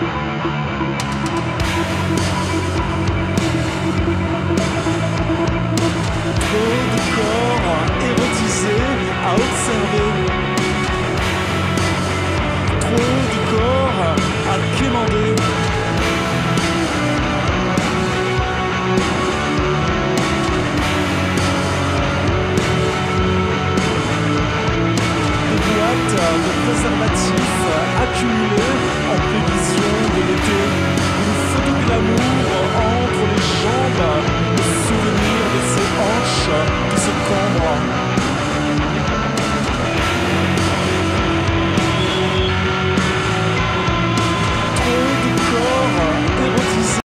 Trop de corps érotisé à observer, trop de corps à clémenter, boîtes de préservatifs accumulés.